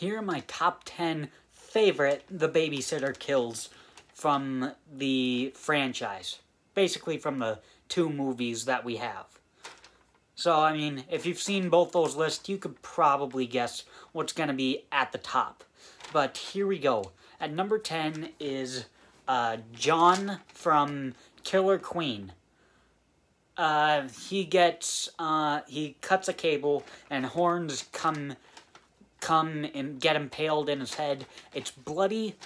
here are my top 10 favorite The Babysitter kills from the franchise. Basically from the two movies that we have. So, I mean, if you've seen both those lists, you could probably guess what's going to be at the top. But here we go. At number 10 is uh, John from Killer Queen. Uh, he gets, uh, he cuts a cable and horns come, come and get impaled in his head. It's bloody.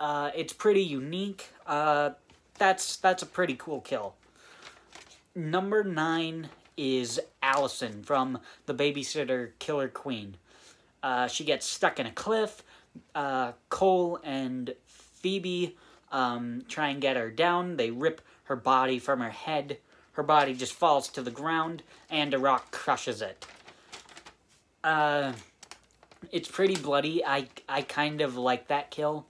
Uh, it's pretty unique. Uh, that's, that's a pretty cool kill. Number nine is Allison from The Babysitter Killer Queen. Uh, she gets stuck in a cliff. Uh, Cole and Phoebe um, try and get her down. They rip her body from her head. Her body just falls to the ground, and a rock crushes it. Uh, it's pretty bloody. I I kind of like that kill,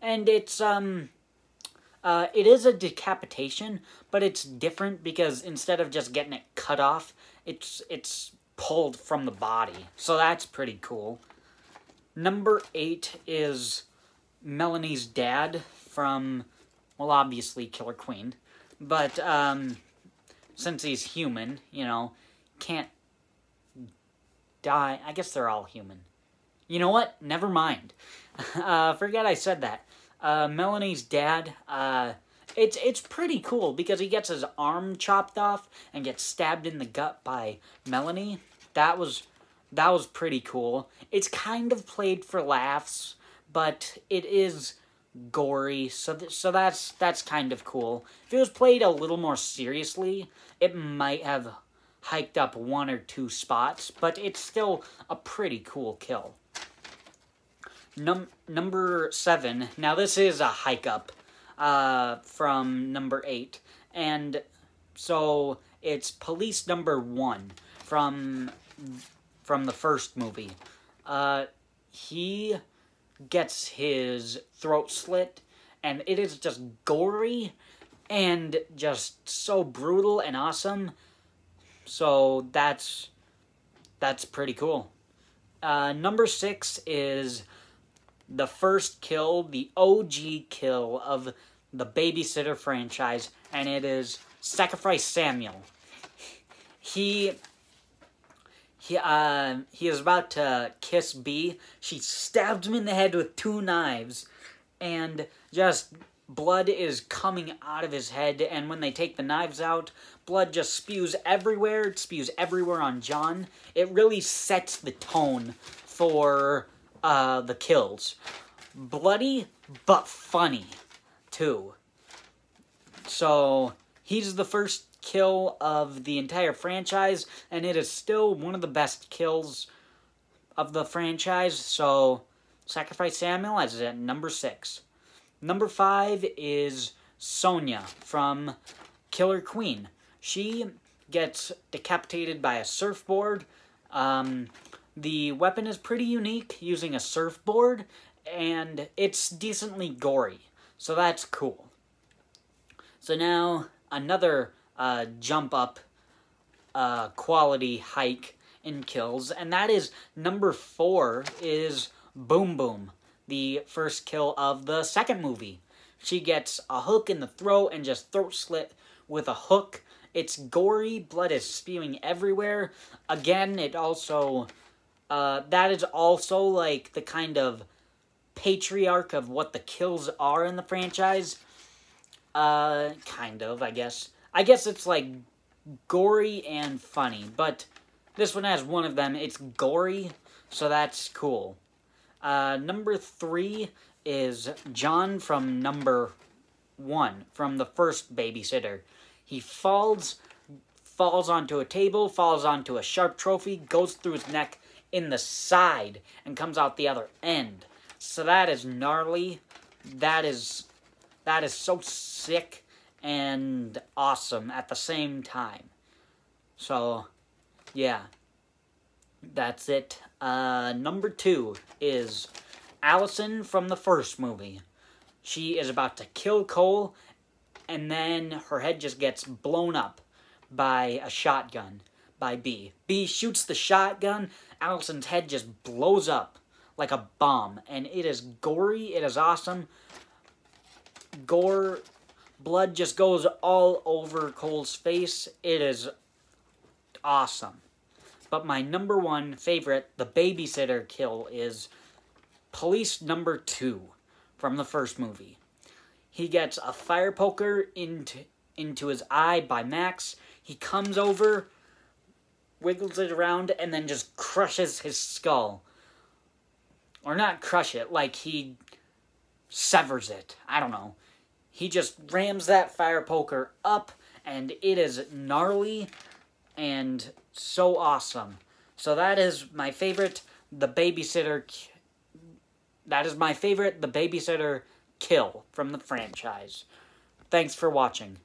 and it's um, uh, it is a decapitation, but it's different because instead of just getting it cut off, it's it's pulled from the body. So that's pretty cool. Number eight is Melanie's dad from, well, obviously Killer Queen, but um, since he's human, you know, can't die. I guess they're all human. You know what? Never mind. Uh, forget I said that. Uh, Melanie's dad, uh, it's it's pretty cool because he gets his arm chopped off and gets stabbed in the gut by Melanie. That was that was pretty cool. It's kind of played for laughs, but it is gory, so th so that's that's kind of cool. If it was played a little more seriously, it might have hiked up one or two spots, but it's still a pretty cool kill. Num number seven. Now this is a hike up uh, from number eight, and so it's police number one from from the first movie. Uh, he gets his throat slit, and it is just gory and just so brutal and awesome. So that's that's pretty cool. Uh, number six is the first kill, the OG kill of the Babysitter franchise, and it is Sacrifice Samuel. He he uh he is about to kiss Bee. She stabs him in the head with two knives, and just blood is coming out of his head. And when they take the knives out, blood just spews everywhere. It spews everywhere on John. It really sets the tone for uh, the kills. Bloody, but funny, too. So, he's the first kill of the entire franchise, and it is still one of the best kills of the franchise, so Sacrifice Samuel is at number six. Number five is Sonya from Killer Queen. She gets decapitated by a surfboard. Um, the weapon is pretty unique, using a surfboard, and it's decently gory, so that's cool. So now, another uh, jump up uh, quality hike in kills, and that is number four is Boom Boom, the first kill of the second movie. She gets a hook in the throat and just throat slit with a hook. It's gory, blood is spewing everywhere. Again, it also uh, that is also like the kind of patriarch of what the kills are in the franchise. Uh, kind of, I guess. I guess it's like gory and funny, but this one has one of them. It's gory, so that's cool. Uh, number three is John from number one, from the first babysitter. He falls, falls onto a table, falls onto a sharp trophy, goes through his neck, in the side and comes out the other end. So that is gnarly. That is that is so sick and awesome at the same time. So, yeah. That's it. Uh, number two is Allison from the first movie. She is about to kill Cole, and then her head just gets blown up by a shotgun by Bee. Bee shoots the shotgun, Allison's head just blows up like a bomb. And it is gory. It is awesome. Gore, blood just goes all over Cole's face. It is awesome. But my number one favorite, the babysitter kill, is police number two from the first movie. He gets a fire poker into into his eye by Max. He comes over, wiggles it around, and then just crushes his skull. Or not crush it, like he severs it. I don't know. He just rams that fire poker up, and it is gnarly and so awesome. So that is my favorite, the babysitter. That is my favorite, the babysitter kill from the franchise. Thanks for watching.